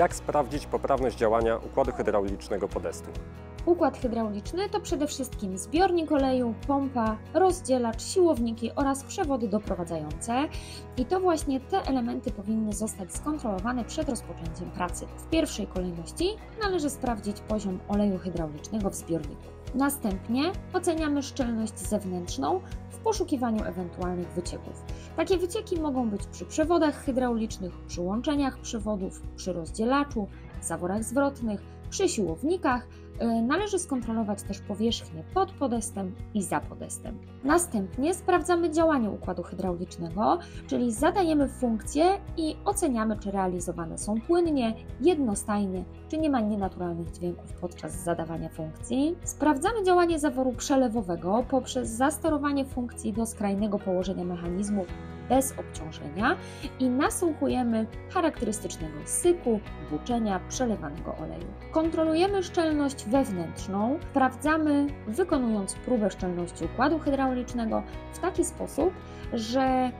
Jak sprawdzić poprawność działania układu hydraulicznego podestu? Układ hydrauliczny to przede wszystkim zbiornik oleju, pompa, rozdzielacz, siłowniki oraz przewody doprowadzające. I to właśnie te elementy powinny zostać skontrolowane przed rozpoczęciem pracy. W pierwszej kolejności należy sprawdzić poziom oleju hydraulicznego w zbiorniku. Następnie oceniamy szczelność zewnętrzną w poszukiwaniu ewentualnych wycieków. Takie wycieki mogą być przy przewodach hydraulicznych, przy łączeniach przewodów, przy rozdzielaczu, zaworach zwrotnych, przy siłownikach należy skontrolować też powierzchnię pod podestem i za podestem. Następnie sprawdzamy działanie układu hydraulicznego, czyli zadajemy funkcje i oceniamy, czy realizowane są płynnie, jednostajnie, czy nie ma nienaturalnych dźwięków podczas zadawania funkcji. Sprawdzamy działanie zaworu przelewowego poprzez zasterowanie funkcji do skrajnego położenia mechanizmu bez obciążenia i nasłuchujemy charakterystycznego syku, buczenia przelewanego oleju. Kontrolujemy szczelność wewnętrzną, sprawdzamy wykonując próbę szczelności układu hydraulicznego w taki sposób, że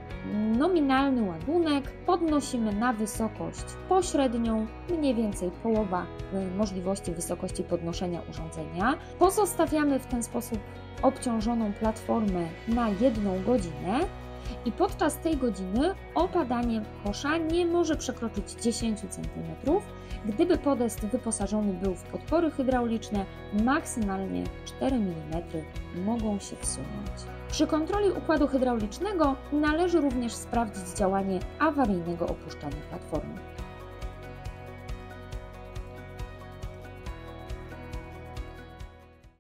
nominalny ładunek podnosimy na wysokość pośrednią, mniej więcej połowa y, możliwości wysokości podnoszenia urządzenia. Pozostawiamy w ten sposób obciążoną platformę na jedną godzinę i podczas tej godziny opadanie kosza nie może przekroczyć 10 cm. Gdyby podest wyposażony był w podpory hydrauliczne, maksymalnie 4 mm mogą się wsunąć. Przy kontroli układu hydraulicznego należy również sprawdzić działanie awaryjnego opuszczania platformy.